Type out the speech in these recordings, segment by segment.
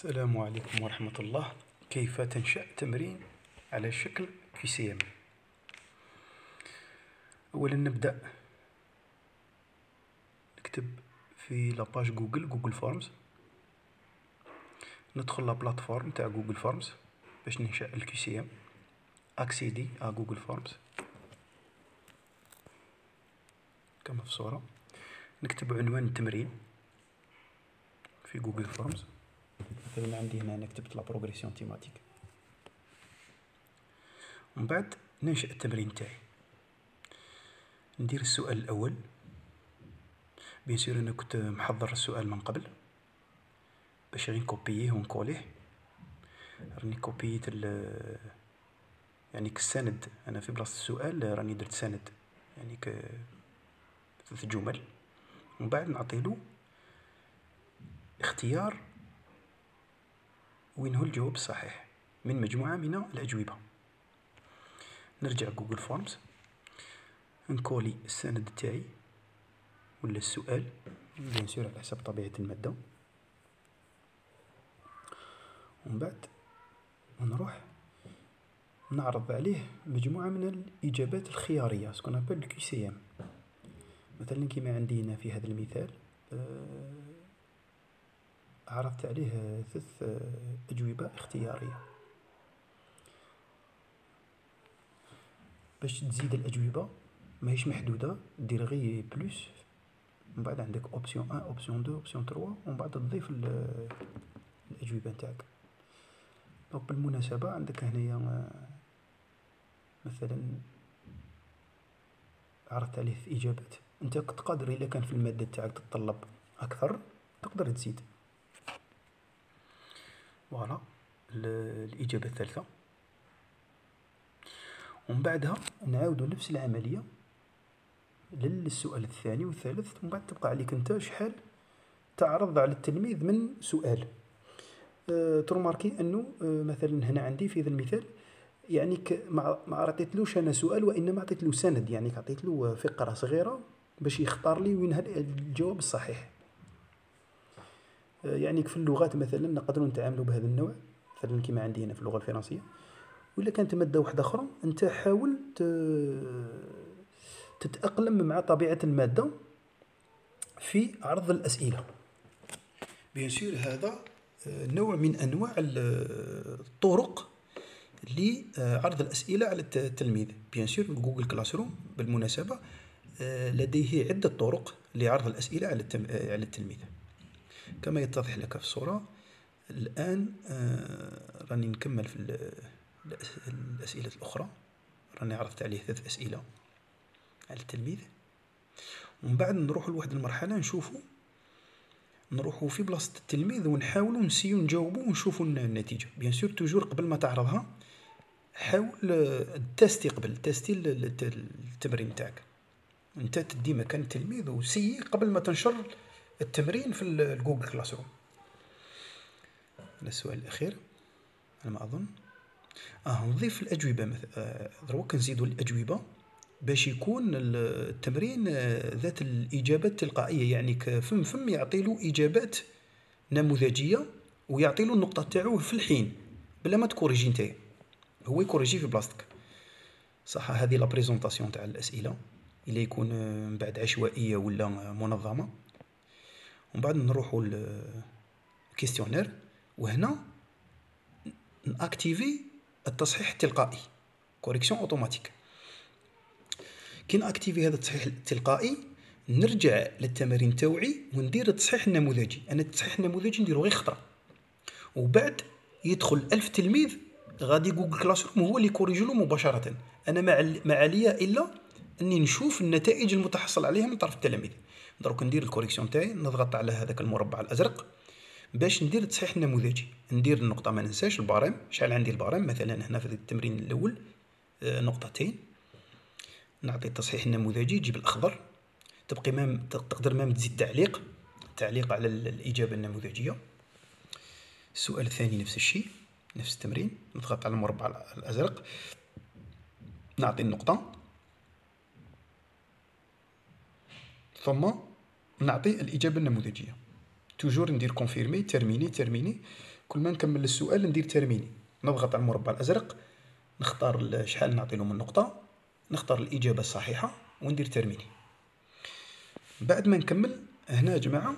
السلام عليكم ورحمة الله. كيف تنشأ تمرين على شكل كي أولا نبدأ نكتب في la page Google Google Forms ندخل la plateforme تاع Google Forms باش ننشأ ال QCM accéder à Google Forms كما في الصورة. نكتب عنوان التمرين في Google Forms مثلا عندي هنا أنا كتبت la progression thématique ومن بعد ننشئ التمرين تاعي ندير السؤال الأول. bien sûr أنا كنت محضر السؤال من قبل. باش غير نكوبييه ونكوليه راني كوبييت ال يعني كالسند. أنا في بلاصة السؤال راني درت سند. يعني ك ثلاث جمل. ومن بعد نعطيلو اختيار وين هو الجواب الصحيح؟ من مجموعة من الأجوبة. نرجع Google Forms نكولي السند تاعي ولا السؤال؟ bien sûr على حسب طبيعة المادة. ومن بعد نروح نعرض عليه مجموعة من الإجابات الخيارية ce qu'on appelle QCM مثلا كيما عندي هنا في هذا المثال آه، عرضت عليه ثلاث أجوبة اختيارية. باش تزيد الأجوبة ماهيش محدودة دير غي plus من بعد عندك option un option deux option trois ومن بعد تضيف الأجوبة نتاعك. donc بالمناسبة عندك هنايا مثلا عرضت عليه في إجابات. أنت كنت قادر إلا كان في المادة تاعك تتطلب أكثر تقدر تزيد. voilà الإجابة الثالثة. ومن بعدها نعاودو نفس العملية للسؤال الثاني والثالث ومن بعد تبقى عليك أنت شحال تعرض على التلميذ من سؤال. أه تروماركي أنه أه مثلا هنا عندي في هذا المثال يعني ما عطيتلوش أنا سؤال وإنما عطيت له سند يعني عطيت له فقرة صغيرة باش يختار لي وين الجواب الصحيح. يعني في اللغات مثلا نقدروا نتعاملوا بهذا النوع مثلا كما عندي هنا في اللغة الفرنسية. ولا كانت مادة واحدة أخرى أنت حاول تتأقلم مع طبيعة المادة في عرض الأسئلة. bien هذا آه، نوع من أنواع الطرق لعرض الأسئلة على التلميذ. bien sûr Google Classroom بالمناسبة آه، لديه عدة طرق لعرض الأسئلة على التلميذ. كما يتضح لك في الصورة الآن آه، راني نكمل في الأسئلة الأخرى. راني عرضت عليه ثلاث أسئلة على التلميذ. ومن بعد نروح لواحد المرحلة نشوفو نروحو في بلاصة التلميذ ونحاولو نسيو نجاوبو ونشوفو النتيجة. bien sûr toujours قبل ما تعرضها حاول آه، تستي قبل تستي التمرين تاعك. أنت تدي مكان التلميذ وسيي قبل ما تنشر التمرين في ال Google Classroom السؤال الأخير. على ما أظن. آه نضيف الأجوبة مثلا آه دروك نزيدو الأجوبة. باش يكون التمرين آه ذات الإجابات التلقائية يعني فم فم يعطيلو إجابات نموذجية ويعطيلو النقطة تاعو في الحين بلا ما تكوريجي نتايا. هو يكوريجي في بلاصتك. صح هذه لا بريزونطاسيون تاع الأسئلة. إلا يكون آه، من بعد عشوائية ولا منظمة. ومن بعد نروحو لل questionnaire وهنا نأكتيفي التصحيح التلقائي. correction automatique كي نأكتيفي هذا التصحيح التلقائي نرجع للتمارين توعي وندير التصحيح النموذجي. أنا التصحيح النموذجي نديرو غير خطرة. وبعد يدخل ألف تلميذ غادي Google Classroom هو اللي يكوريجلو مباشرة. أنا ما عليا إلا أني نشوف النتائج المتحصل عليها من طرف التلاميذ. دروك ندير ال correction تاعي نضغط على هذاك المربع الأزرق باش ندير التصحيح النموذجي. ندير النقطة ما ننساش ال barème شحال عندي ال barème مثلا هنا في التمرين الأول آه، نقطتين. نعطي التصحيح النموذجي جيب الأخضر. تبقي même تقدر même تزيد تعليق تعليق على الإجابة النموذجية. السؤال الثاني نفس الشيء نفس التمرين. نضغط على المربع الأزرق. نعطي النقطة. ثم نعطي الإجابة النموذجية. toujours ندير confirmer terminer terminer كل ما نكمل السؤال ندير terminer نضغط على المربع الأزرق نختار شحال نعطي لهم النقطة نختار الإجابة الصحيحة وندير terminer بعد ما نكمل هنا يا جماعة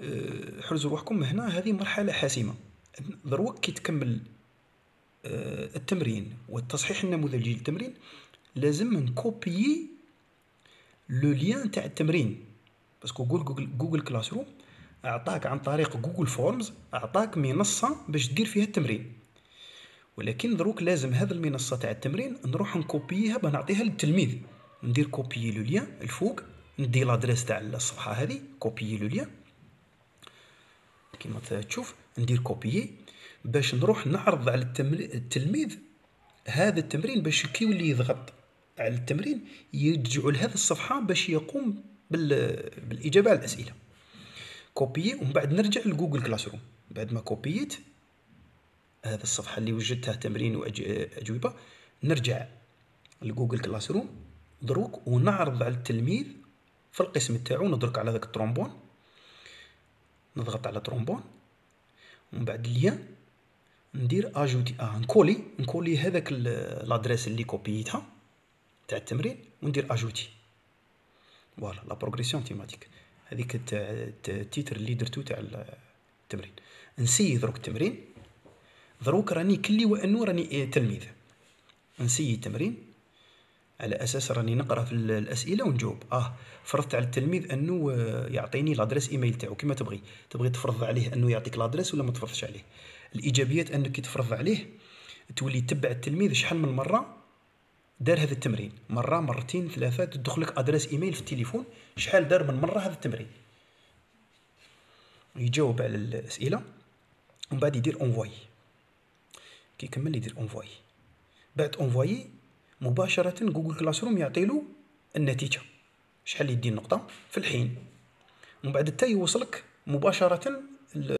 آه، حرزوا روحكم هنا هذه مرحلة حاسمة. دروك كي تكمل آه، التمرين والتصحيح النموذجي للتمرين لازم نكوبيي le lien تاع التمرين. parce que Google Google Classroom أعطاك عن طريق Google Forms أعطاك منصة باش دير فيها التمرين. ولكن دروك لازم هذه المنصة تاع التمرين نروح نكوبيها بنعطيها للتلميذ. ندير copier le lien الفوق ندي l'adresse تاع الصفحة هذه copier le lien كيما تشوف ندير copier باش نروح نعرض على التلميذ هذا التمرين باش كي يولي يضغط على التمرين يرجعوا لهذه الصفحة باش يقوم بالإجابة على الأسئلة. copier ومن بعد نرجع ل Google Classroom. بعد ما كوبيت هذه الصفحة اللي وجدتها تمرين واجوبه نرجع ل Google Classroom. دروك ونعرض على التلميذ في القسم تاعو ندرك على ذاك ال trombone. نضغط على trombone. ومن بعد ال lien ندير ajouter آه نكولي نكولي هذاك l'adresse اللي كوبيتها تاع التمرين وندير ajouter voilà la progression thématique. هذيك ال titre اللي درتو تاع التمرين نسي دروك التمرين. دروك راني كلي وانه راني تلميذ. نسي التمرين. على أساس راني نقرأ في الأسئلة ونجاوب. آه فرضت على التلميذ انه يعطيني لادريس إيميل تاعو كما تبغي. تبغي تفرض عليه انه يعطيك لادريس ولا ما تفرضش عليه. الإيجابيات أنك تفرض عليه تولي تتبع التلميذ شحال من مرة دار هذا التمرين. مرة مرتين ثلاثة تدخلك أدريس إيميل في التليفون شحال دار من مرة هذا التمرين. يجاوب على الأسئلة ومن بعد يدير envoyer كي يكمل يدير envoyer بعد envoyer مباشرة Google Classroom يعطي له النتيجة. شحال يدي النقطة؟ في الحين. ومن بعد حتى يوصلك مباشرة